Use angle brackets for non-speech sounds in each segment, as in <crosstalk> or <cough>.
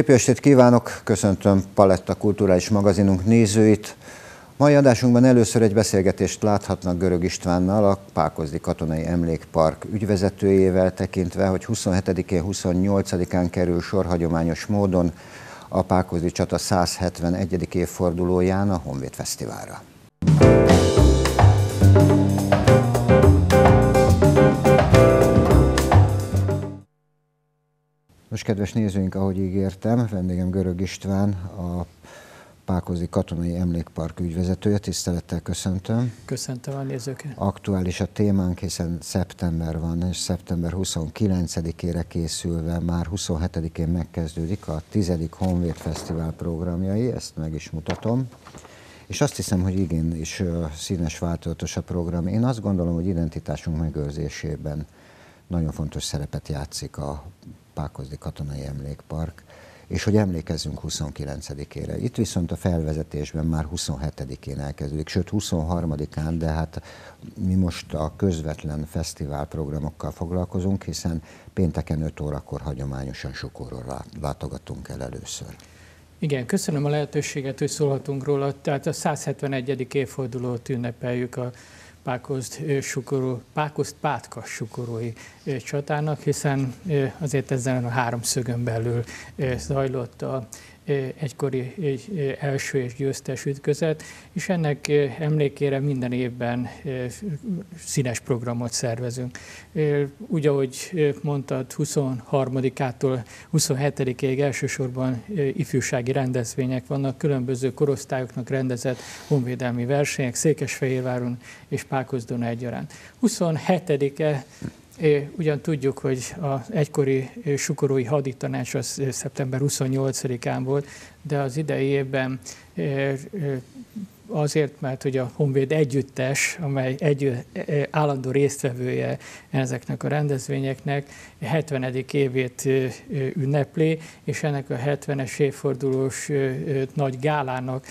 Szép estét kívánok, köszöntöm Paletta Kulturális Magazinunk nézőit. Mai adásunkban először egy beszélgetést láthatnak Görög Istvánnal, a Pákozdi Katonai Emlékpark ügyvezetőjével, tekintve, hogy 27-én, 28-án kerül sor hagyományos módon a Pákozdi csata 171. évfordulóján a Honvéd Fesztiválra. Most kedves nézőink, ahogy ígértem, vendégem Görög István, a Pákozi Katonai Emlékpark ügyvezetője. Tisztelettel köszöntöm. Köszöntöm a nézőket. Aktuális a témánk, hiszen szeptember van, és szeptember 29-ére készülve már 27-én megkezdődik a 10. Honvéd Fesztivál programjai, ezt meg is mutatom. És azt hiszem, hogy igen, is színes változatos a program. Én azt gondolom, hogy identitásunk megőrzésében nagyon fontos szerepet játszik a Pákozdi Katonai Emlékpark, és hogy emlékezzünk 29-ére. Itt viszont a felvezetésben már 27-én elkezdődik, sőt 23-án, de hát mi most a közvetlen fesztivál programokkal foglalkozunk, hiszen pénteken 5 órakor hagyományosan Sokóról látogatunk el először. Igen, köszönöm a lehetőséget, hogy szólhatunk róla. Tehát a 171. évfordulót ünnepeljük a Pákozt, sukoró, Pákozt Pátka sukorói csatának, hiszen azért ezen a háromszögön belül zajlott a egykori első és győztes ütközet, és ennek emlékére minden évben színes programot szervezünk. Úgy, ahogy mondtad, 23-ától 27-ig elsősorban ifjúsági rendezvények vannak, különböző korosztályoknak rendezett honvédelmi versenyek Székesfehérváron és Pákozdon egyaránt. 27-e Ugyan tudjuk, hogy az egykori sukorói haditanács az szeptember 28-án volt, de az idei évben azért, mert hogy a Honvéd együttes, amely egy állandó résztvevője ezeknek a rendezvényeknek, 70. évét ünnepli, és ennek a 70-es évfordulós nagy gálának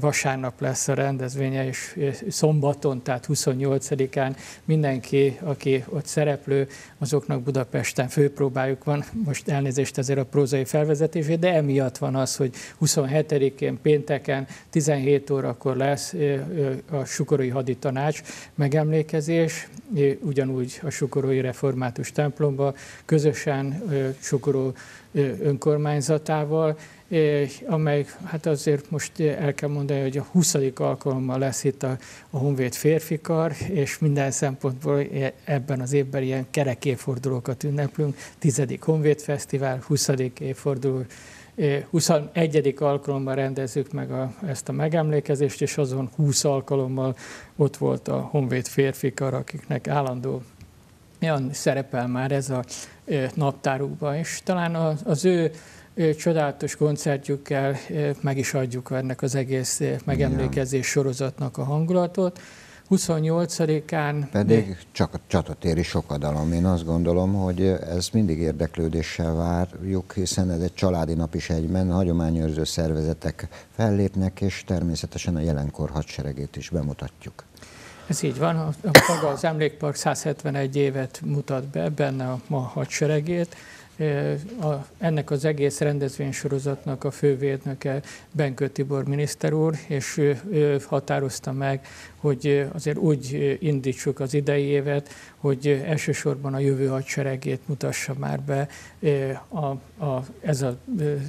vasárnap lesz a rendezvénye, és szombaton, tehát 28-án mindenki, aki ott szereplő, azoknak Budapesten főpróbájuk van, most elnézést ezért a prózai felvezetését, de emiatt van az, hogy 27-én pénteken 17 órakor lesz a Sukorói Haditanács megemlékezés, ugyanúgy a Sukorói Református templomba, közösen Sukoró önkormányzatával, amely hát azért most el kell mondani, hogy a 20. alkalommal lesz itt a, a Honvéd férfikar, és minden szempontból ebben az évben ilyen kerek évfordulókat ünneplünk. 10. Honvéd Fesztivál, 20. évforduló 21. alkalommal rendezzük meg a, ezt a megemlékezést, és azon 20 alkalommal ott volt a Honvéd férfikar, akiknek állandó olyan szerepel már ez a naptárukban, és talán az ő csodálatos koncertjükkel meg is adjuk ennek az egész megemlékezés sorozatnak a hangulatot. 28-án... Pedig csak a csatatéri sokadalom. Én azt gondolom, hogy ez mindig érdeklődéssel várjuk, hiszen ez egy családi nap is egyben, hagyományőrző szervezetek fellépnek, és természetesen a jelenkor hadseregét is bemutatjuk. Ez így van, a, maga az emlékpark 171 évet mutat be, benne a ma hadseregét, a, ennek az egész rendezvénysorozatnak a fővédnöke Benkő Tibor miniszter úr, és ő, ő határozta meg, hogy azért úgy indítsuk az idei évet, hogy elsősorban a jövő hadseregét mutassa már be a, a, ez a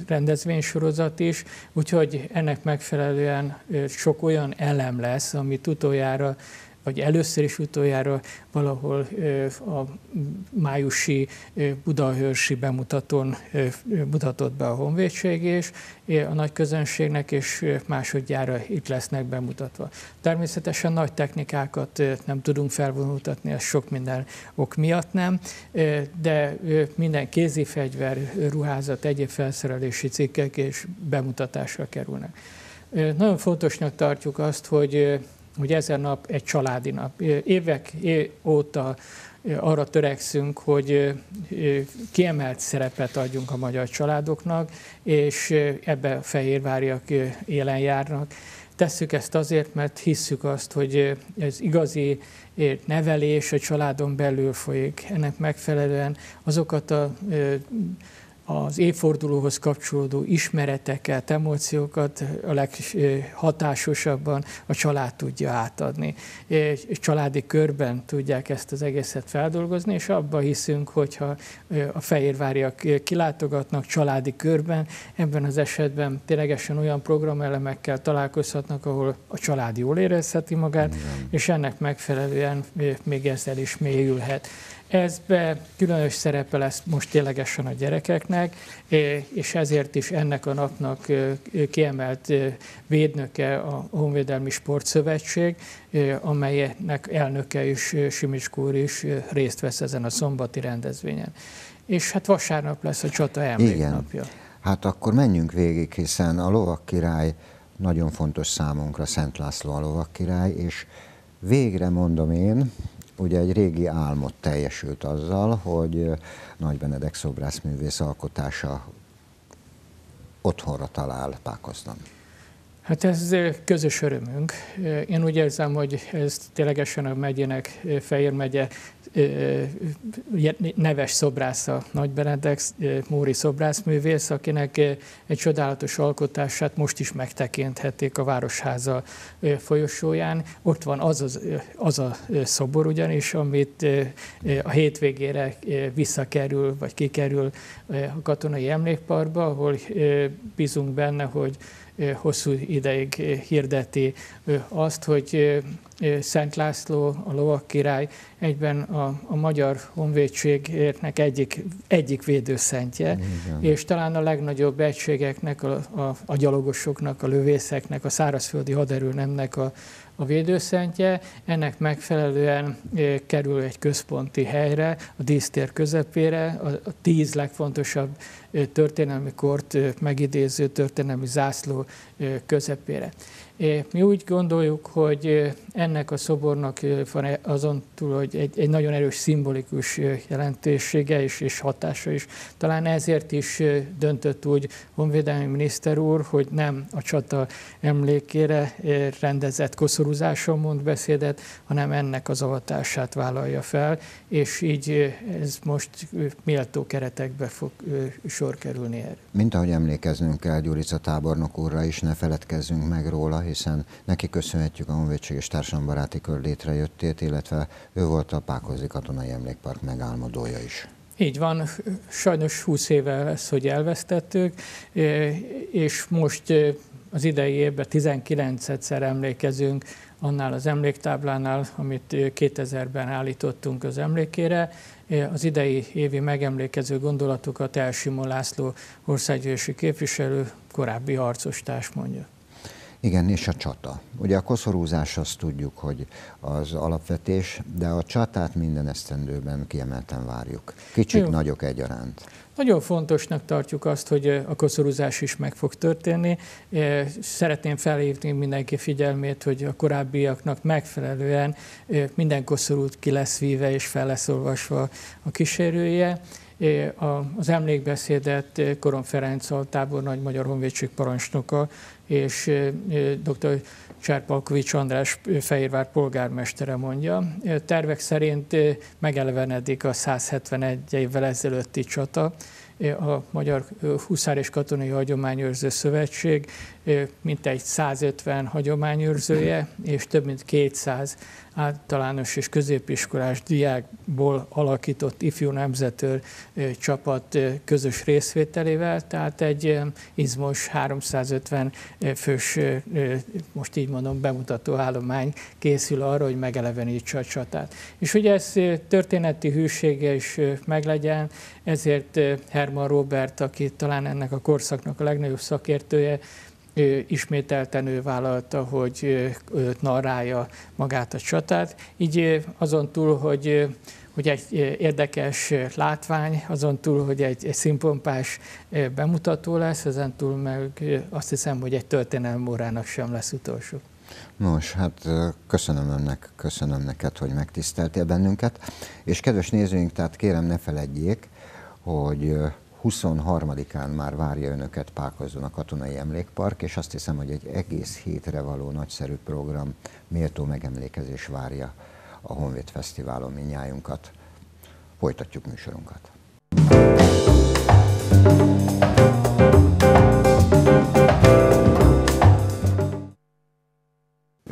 rendezvénysorozat is, úgyhogy ennek megfelelően sok olyan elem lesz, amit utoljára vagy először is utoljára valahol a májusi Budahörsi bemutatón mutatott be a honvédség és a nagy közönségnek, és másodjára itt lesznek bemutatva. Természetesen nagy technikákat nem tudunk felvonultatni, ez sok minden ok miatt nem, de minden kézifegyver, ruházat, egyéb felszerelési cikkek és bemutatásra kerülnek. Nagyon fontosnak tartjuk azt, hogy hogy ezen nap egy családi nap. Évek óta arra törekszünk, hogy kiemelt szerepet adjunk a magyar családoknak, és ebbe a fehérváriak élen járnak. Tesszük ezt azért, mert hisszük azt, hogy ez igazi nevelés a családon belül folyik. Ennek megfelelően azokat a az évfordulóhoz kapcsolódó ismereteket, emóciókat a leghatásosabban a család tudja átadni. Családi körben tudják ezt az egészet feldolgozni, és abban hiszünk, hogyha a fehérváriak kilátogatnak családi körben, ebben az esetben ténylegesen olyan programelemekkel találkozhatnak, ahol a család jól érezheti magát, Igen. és ennek megfelelően még ezzel is mélyülhet. Ezbe különös szerepe lesz most ténylegesen a gyerekeknek, és ezért is ennek a napnak kiemelt védnöke a Honvédelmi Sportszövetség, amelynek elnöke is, Simicskó úr is részt vesz ezen a szombati rendezvényen. És hát vasárnap lesz a csata emléknapja. Igen. Hát akkor menjünk végig, hiszen a lovak király nagyon fontos számunkra, Szent László a lovak király, és végre mondom én, ugye egy régi álmot teljesült azzal, hogy Nagy Benedek szobrászművész alkotása otthonra talál Pákoznan. Hát ez közös örömünk. Én úgy érzem, hogy ez ténylegesen a megyének, Fejér megye neves szobrásza Nagy Benedek, Móri szobrászművész, akinek egy csodálatos alkotását most is megtekinthették a Városháza folyosóján. Ott van az, az, az a szobor ugyanis, amit a hétvégére visszakerül, vagy kikerül a katonai emlékparkba, ahol bízunk benne, hogy hosszú ideig hirdeti azt, hogy Szent László, a lovak király, egyben a, a magyar honvédségnek egyik, egyik védőszentje, Igen. és talán a legnagyobb egységeknek, a, a, a gyalogosoknak, a lövészeknek, a szárazföldi haderőnemnek a, a védőszentje. Ennek megfelelően kerül egy központi helyre, a dísztér közepére, a, a tíz legfontosabb történelmi kort megidéző történelmi zászló közepére. Mi úgy gondoljuk, hogy ennek a szobornak van azon túl, hogy egy, egy nagyon erős szimbolikus jelentősége és, és hatása is. Talán ezért is döntött úgy honvédelmi miniszter úr, hogy nem a csata emlékére rendezett koszorúzáson mond beszédet, hanem ennek az avatását vállalja fel, és így ez most méltó keretekbe fog sor kerülni erre. Mint ahogy emlékeznünk kell Gyurica tábornok úrra is, ne feledkezzünk meg róla, hiszen neki köszönhetjük a Honvédség és Társadalombaráti Kör létrejöttét, illetve ő volt a Pákozi Katonai Emlékpark megálmodója is. Így van, sajnos 20 éve lesz, hogy elvesztettük, és most az idei évben 19-szer emlékezünk annál az emléktáblánál, amit 2000-ben állítottunk az emlékére. Az idei évi megemlékező gondolatokat Elsimó László országgyűlési képviselő, korábbi harcostárs mondja. Igen, és a csata. Ugye a koszorúzás azt tudjuk, hogy az alapvetés, de a csatát minden esztendőben kiemelten várjuk. Kicsik, Jó. nagyok egyaránt. Nagyon fontosnak tartjuk azt, hogy a koszorúzás is meg fog történni. Szeretném felhívni mindenki figyelmét, hogy a korábbiaknak megfelelően minden koszorút ki lesz víve és fel lesz olvasva a kísérője. Az emlékbeszédet Koron Ferenc a tábornagy Magyar Honvédség parancsnoka és dr. Cserpalkovics András Fehérvár polgármestere mondja. Tervek szerint megelevenedik a 171 évvel ezelőtti csata, a Magyar Huszár és Katonai Hagyományőrző Szövetség mintegy 150 hagyományőrzője és több mint 200 általános és középiskolás diákból alakított ifjú nemzetőr csapat közös részvételével, tehát egy izmos 350 fős, most így mondom, bemutató állomány készül arra, hogy megelevenítse a csatát. És hogy ez történeti hűsége is meglegyen, ezért Herman Robert, aki talán ennek a korszaknak a legnagyobb szakértője, ismételten ő vállalta, hogy narrálja magát a csatát. Így azon túl, hogy hogy egy érdekes látvány, azon túl, hogy egy, egy színpompás bemutató lesz, ezen túl meg azt hiszem, hogy egy történelmi órának sem lesz utolsó. Nos, hát köszönöm önnek, köszönöm neked, hogy megtiszteltél bennünket. És kedves nézőink, tehát kérem ne feledjék, hogy 23-án már várja önöket Pákozon a Katonai Emlékpark, és azt hiszem, hogy egy egész hétre való nagyszerű program, méltó megemlékezés várja a Honvéd Fesztiválon minnyájunkat. Folytatjuk műsorunkat.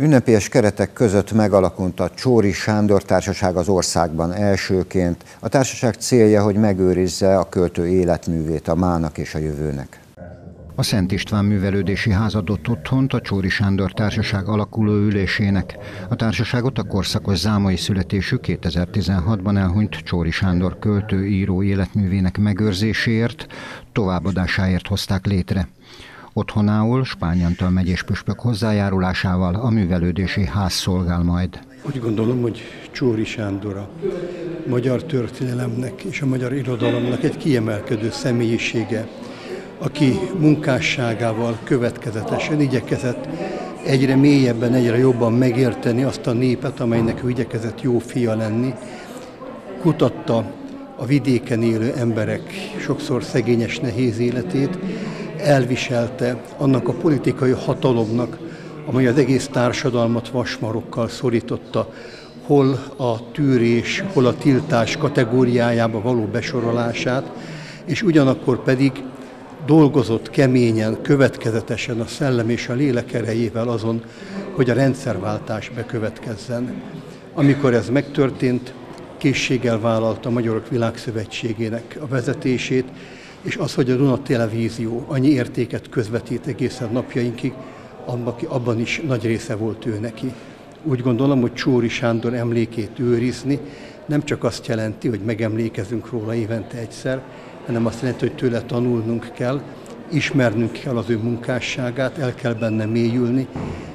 Ünnepélyes keretek között megalakult a Csóri Sándor Társaság az országban elsőként. A társaság célja, hogy megőrizze a költő életművét a mának és a jövőnek. A Szent István Művelődési Ház adott otthont a Csóri Sándor Társaság alakuló ülésének. A társaságot a korszakos zámai születésű 2016-ban elhunyt Csóri Sándor költő író életművének megőrzéséért, továbbadásáért hozták létre. Otthonául Spányantal megyés püspök hozzájárulásával a művelődési ház szolgál majd. Úgy gondolom, hogy Csóri Sándor a magyar történelemnek és a magyar irodalomnak egy kiemelkedő személyisége, aki munkásságával következetesen igyekezett egyre mélyebben, egyre jobban megérteni azt a népet, amelynek ő igyekezett jó fia lenni. Kutatta a vidéken élő emberek sokszor szegényes, nehéz életét, elviselte annak a politikai hatalomnak, amely az egész társadalmat vasmarokkal szorította, hol a tűrés, hol a tiltás kategóriájába való besorolását, és ugyanakkor pedig dolgozott keményen, következetesen a szellem és a lélek erejével azon, hogy a rendszerváltás bekövetkezzen. Amikor ez megtörtént, készséggel vállalta a Magyarok Világszövetségének a vezetését, és az, hogy a Duna Televízió annyi értéket közvetít egészen napjainkig, abban is nagy része volt ő neki. Úgy gondolom, hogy Csóri Sándor emlékét őrizni nem csak azt jelenti, hogy megemlékezünk róla évente egyszer, hanem azt jelenti, hogy tőle tanulnunk kell, ismernünk kell az ő munkásságát, el kell benne mélyülni,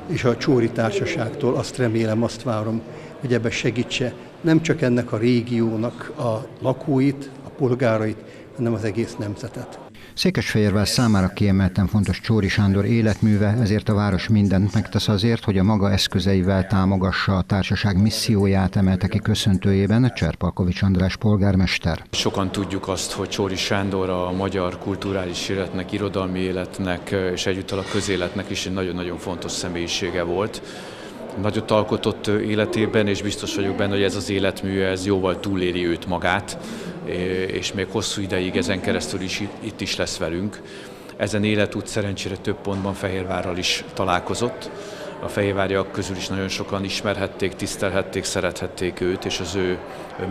és a Csóri Társaságtól azt remélem, azt várom, hogy ebbe segítse nem csak ennek a régiónak a lakóit, a polgárait, hanem az egész nemzetet. Székesfehérvár számára kiemelten fontos Csóri Sándor életműve, ezért a város mindent megtesz azért, hogy a maga eszközeivel támogassa a társaság misszióját, emelte ki köszöntőjében Cserpalkovics András polgármester. Sokan tudjuk azt, hogy Csóri Sándor a magyar kulturális életnek, irodalmi életnek és egyúttal a közéletnek is egy nagyon-nagyon fontos személyisége volt nagyot alkotott életében, és biztos vagyok benne, hogy ez az életmű ez jóval túléli őt magát, és még hosszú ideig ezen keresztül is itt is lesz velünk. Ezen életút szerencsére több pontban Fehérvárral is találkozott. A fehérváriak közül is nagyon sokan ismerhették, tisztelhették, szerethették őt és az ő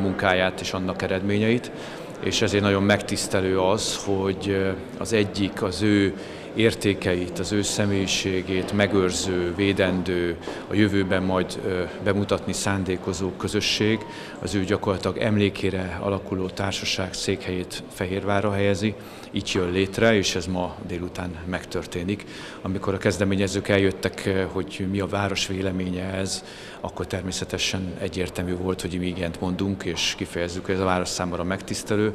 munkáját és annak eredményeit és ezért nagyon megtisztelő az, hogy az egyik az ő értékeit, az ő személyiségét megőrző, védendő, a jövőben majd bemutatni szándékozó közösség, az ő gyakorlatilag emlékére alakuló társaság székhelyét Fehérvárra helyezi, így jön létre, és ez ma délután megtörténik. Amikor a kezdeményezők eljöttek, hogy mi a város véleménye ez, akkor természetesen egyértelmű volt, hogy mi igent mondunk, és kifejezzük, hogy ez a város számára megtisztelő,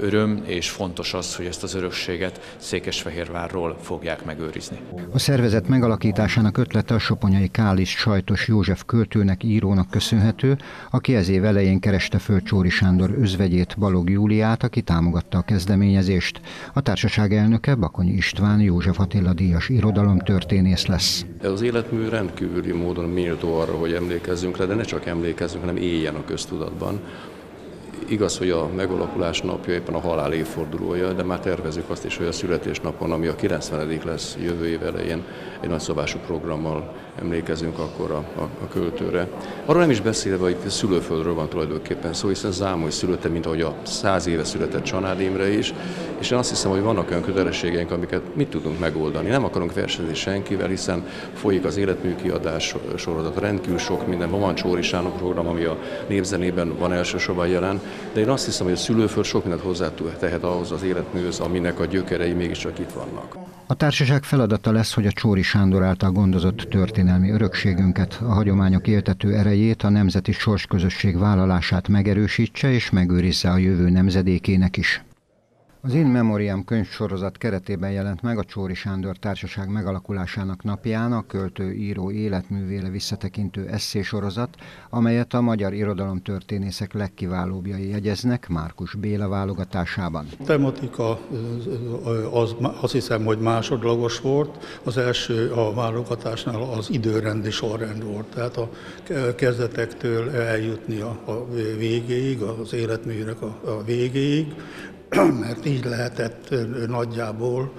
öröm, és fontos az, hogy ezt az örökséget Székesfehérvárról fogják megőrizni. A szervezet megalakításának ötlete a Soponyai Kális sajtos József költőnek, írónak köszönhető, aki ez év elején kereste föl Csóri Sándor özvegyét, Balog Júliát, aki támogatta a kezdeményezést. A társaság elnöke Bakonyi István József Attila díjas irodalomtörténész lesz. Ez az életmű rendkívüli módon méltó arra, hogy emlékezzünk rá, de ne csak emlékezzünk, hanem éljen a köztudatban. Igaz, hogy a megalakulás napja éppen a halál évfordulója, de már tervezünk azt is, hogy a születésnapon, ami a 90. lesz jövő év elején, egy nagyszabású programmal emlékezünk akkor a, a, a költőre. Arról nem is beszélve, hogy szülőföldről van tulajdonképpen szó, hiszen Zámoly szülötte, mint ahogy a száz éve született Csanád Imre is, és én azt hiszem, hogy vannak olyan kötelességeink, amiket mit tudunk megoldani. Nem akarunk versenyezni senkivel, hiszen folyik az életműkiadás sorozat, rendkívül sok minden. Van Csóri Sándor program, ami a népzenében van elsősorban jelen, de én azt hiszem, hogy a szülőföld sok mindent hozzá tehet ahhoz az életműhöz, aminek a gyökerei mégiscsak itt vannak. A társaság feladata lesz, hogy a Csóri Sándor által gondozott történelmi örökségünket, a hagyományok éltető erejét, a nemzeti sorsközösség vállalását megerősítse és megőrizze a jövő nemzedékének is. Az In Memoriam könyvsorozat keretében jelent meg a Csóri Sándor Társaság megalakulásának napján a költő író életművére visszatekintő esszésorozat, amelyet a magyar irodalomtörténészek legkiválóbbjai jegyeznek Márkus Béla válogatásában. A tematika az, azt hiszem, hogy másodlagos volt. Az első a válogatásnál az időrendi sorrend volt. Tehát a kezdetektől eljutni a, végéig, az életműnek a végéig, <clears throat> mert így lehetett nagyjából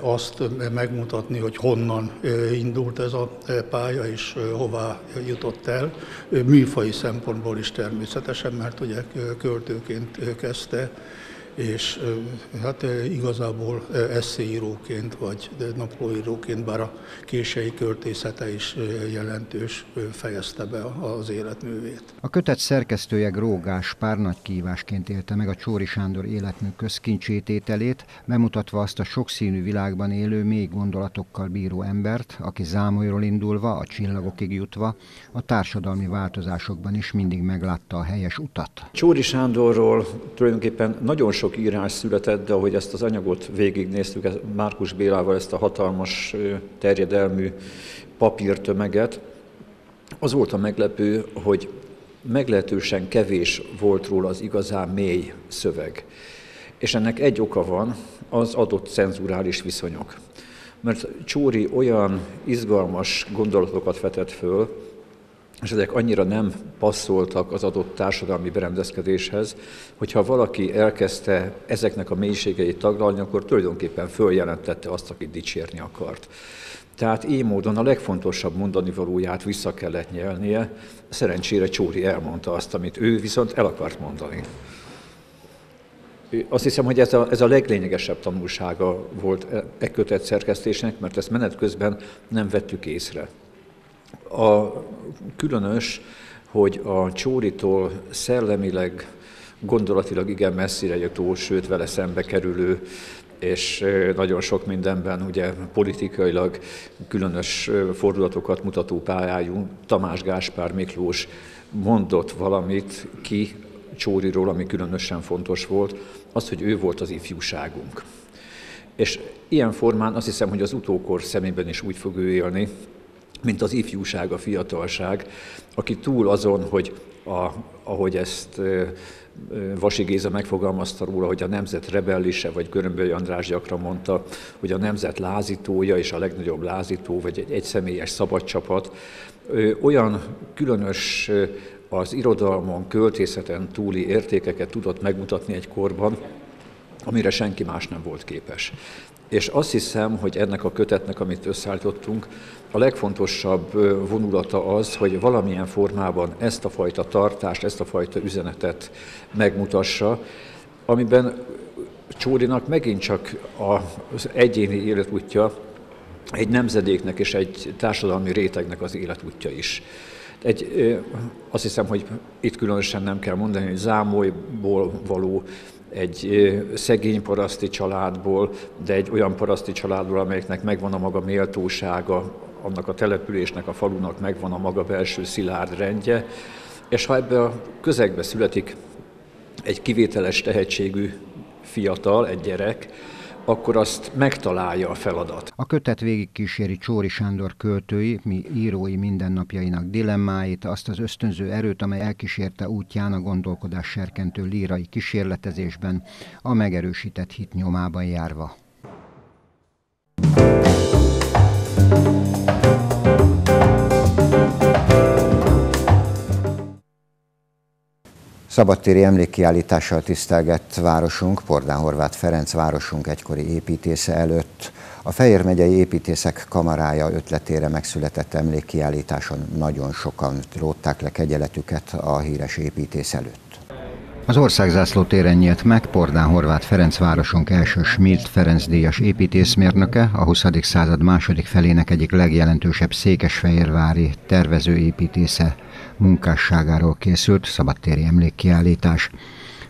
azt megmutatni, hogy honnan indult ez a pálya, és hová jutott el. Műfai szempontból is természetesen, mert ugye költőként kezdte, és hát igazából eszéíróként vagy naplóíróként, bár a kései költészete is jelentős, fejezte be az életművét. A kötet szerkesztője Grógás pár nagy kívásként élte meg a Csóri Sándor életmű közkincsétételét, bemutatva azt a sokszínű világban élő, mély gondolatokkal bíró embert, aki zámolyról indulva, a csillagokig jutva, a társadalmi változásokban is mindig meglátta a helyes utat. Csóri Sándorról tulajdonképpen nagyon sok sok írás született, de ahogy ezt az anyagot végignéztük, Márkus Bélával ezt a hatalmas terjedelmű papírtömeget, az volt a meglepő, hogy meglehetősen kevés volt róla az igazán mély szöveg. És ennek egy oka van, az adott cenzurális viszonyok. Mert Csóri olyan izgalmas gondolatokat vetett föl, és ezek annyira nem passzoltak az adott társadalmi berendezkedéshez, hogyha valaki elkezdte ezeknek a mélységeit taglalni, akkor tulajdonképpen följelentette azt, akit dicsérni akart. Tehát így módon a legfontosabb mondani valóját vissza kellett nyelnie. Szerencsére Csóri elmondta azt, amit ő viszont el akart mondani. Azt hiszem, hogy ez a, ez a leglényegesebb tanulsága volt e, e kötet szerkesztésnek, mert ezt menet közben nem vettük észre. A különös, hogy a Csóritól szellemileg, gondolatilag igen messzire jutó, sőt vele szembe kerülő, és nagyon sok mindenben ugye politikailag különös fordulatokat mutató pályájú Tamás Gáspár Miklós mondott valamit ki Csóriról, ami különösen fontos volt, az, hogy ő volt az ifjúságunk. És ilyen formán azt hiszem, hogy az utókor szemében is úgy fog ő élni, mint az ifjúság, a fiatalság, aki túl azon, hogy a, ahogy ezt Vasi Géza megfogalmazta róla, hogy a nemzet rebellise, vagy Görömböly András gyakran mondta, hogy a nemzet lázítója és a legnagyobb lázító, vagy egy egyszemélyes szabadcsapat, olyan különös az irodalmon, költészeten túli értékeket tudott megmutatni egy korban, amire senki más nem volt képes. És azt hiszem, hogy ennek a kötetnek, amit összeállítottunk, a legfontosabb vonulata az, hogy valamilyen formában ezt a fajta tartást, ezt a fajta üzenetet megmutassa, amiben Csórinak megint csak az egyéni életútja egy nemzedéknek és egy társadalmi rétegnek az életútja is. Egy, azt hiszem, hogy itt különösen nem kell mondani, hogy Zámolyból való egy szegény paraszti családból, de egy olyan paraszti családból, amelyeknek megvan a maga méltósága, annak a településnek, a falunak megvan a maga belső szilárd rendje, és ha ebbe a közegbe születik egy kivételes tehetségű fiatal, egy gyerek, akkor azt megtalálja a feladat. A kötet végig kíséri Csóri Sándor költői, mi írói mindennapjainak dilemmáit, azt az ösztönző erőt, amely elkísérte útján a gondolkodás serkentő lírai kísérletezésben, a megerősített hit nyomában járva. Szabadtéri emlékkiállítással tisztelgett városunk, Pordán Horváth Ferenc városunk egykori építésze előtt. A Fejér megyei építészek kamarája ötletére megszületett emlékkiállításon nagyon sokan rótták le kegyeletüket a híres építész előtt. Az országzászló téren nyílt meg Pordán Horváth Ferenc városunk első Schmidt Ferenc díjas építészmérnöke, a 20. század második felének egyik legjelentősebb székesfehérvári tervezőépítésze munkásságáról készült szabadtéri emlékkiállítás.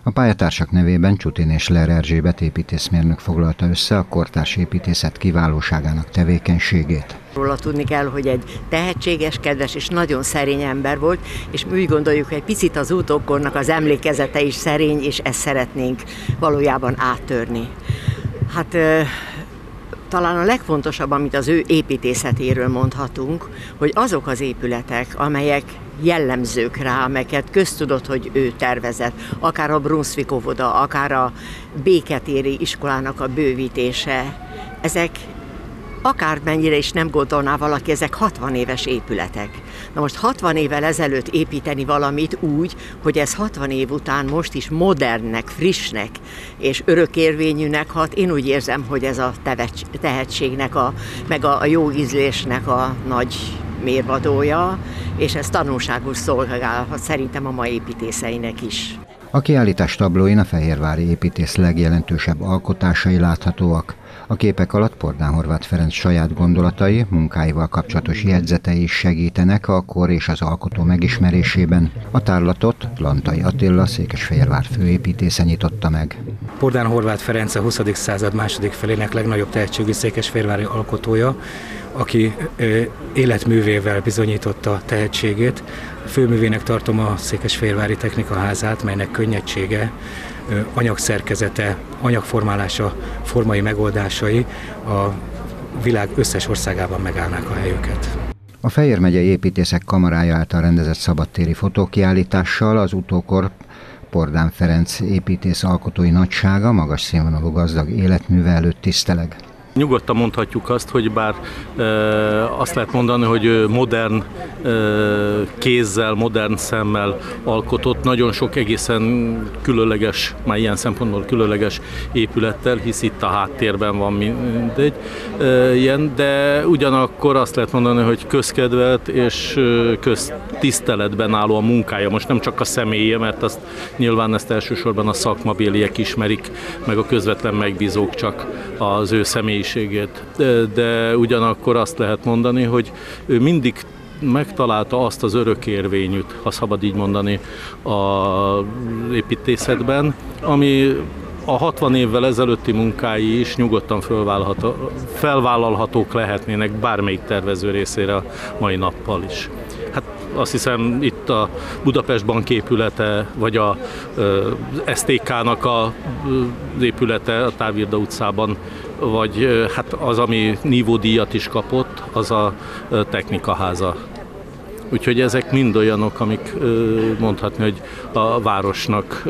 A pályatársak nevében Csutin és Ler Erzsébet építészmérnök foglalta össze a kortárs építészet kiválóságának tevékenységét. Róla tudni kell, hogy egy tehetséges, kedves és nagyon szerény ember volt, és mi úgy gondoljuk, hogy egy picit az utókornak az emlékezete is szerény, és ezt szeretnénk valójában áttörni. Hát talán a legfontosabb, amit az ő építészetéről mondhatunk, hogy azok az épületek, amelyek jellemzők rá, amelyeket köztudott, hogy ő tervezett, akár a Brunswick óvoda, akár a Béketéri iskolának a bővítése, ezek akármennyire is nem gondolná valaki, ezek 60 éves épületek. Na most 60 évvel ezelőtt építeni valamit úgy, hogy ez 60 év után most is modernnek, frissnek és örökérvényűnek hat, én úgy érzem, hogy ez a tehetségnek, a, meg a, jó ízlésnek a nagy mérvadója, és ez tanulságos szolgálhat szerintem a mai építészeinek is. A kiállítás tablóin a fehérvári építész legjelentősebb alkotásai láthatóak. A képek alatt Pordán Horváth Ferenc saját gondolatai, munkáival kapcsolatos jegyzetei is segítenek a kor és az alkotó megismerésében. A tárlatot Lantai Attila, Székesfehérvár főépítésze nyitotta meg. Pordán Horváth Ferenc a 20. század második felének legnagyobb tehetségű székesfehérvári alkotója, aki életművével bizonyította tehetségét. Főművének tartom a Székesfehérvári Technikaházát, melynek könnyedsége, anyagszerkezete, anyagformálása, formai megoldásai a világ összes országában megállnák a helyüket. A Fejér megyei építészek kamarája által rendezett szabadtéri fotókiállítással az utókor Pordán Ferenc építész alkotói nagysága, magas színvonalú gazdag életműve előtt tiszteleg. Nyugodtan mondhatjuk azt, hogy bár azt lehet mondani, hogy modern kézzel, modern szemmel alkotott, nagyon sok egészen különleges, már ilyen szempontból különleges épülettel, hisz itt a háttérben van mindegy ilyen, de ugyanakkor azt lehet mondani, hogy közkedvelt és köztiszteletben álló a munkája. Most nem csak a személye, mert azt nyilván ezt elsősorban a szakmabéliek ismerik, meg a közvetlen megbízók csak az ő személyiség személyiségét, de, de ugyanakkor azt lehet mondani, hogy ő mindig megtalálta azt az örökérvényűt, ha szabad így mondani, a építészetben, ami a 60 évvel ezelőtti munkái is nyugodtan felvállalhatók lehetnének bármelyik tervező részére a mai nappal is. Hát azt hiszem itt a Budapest Bank épülete, vagy a STK-nak a épülete a Távirda utcában vagy hát az, ami nívódíjat is kapott, az a technikaháza. Úgyhogy ezek mind olyanok, amik mondhatni, hogy a városnak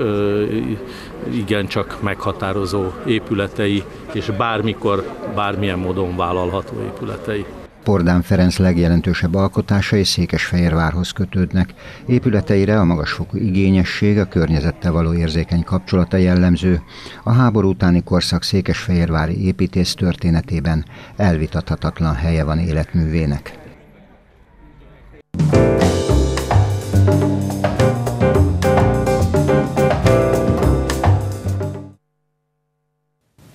igencsak meghatározó épületei, és bármikor, bármilyen módon vállalható épületei. Pordán Ferenc legjelentősebb alkotásai Székesfehérvárhoz kötődnek. Épületeire a magasfokú igényesség, a környezettel való érzékeny kapcsolata jellemző. A háború utáni korszak Székesfehérvári építész történetében elvitathatatlan helye van életművének.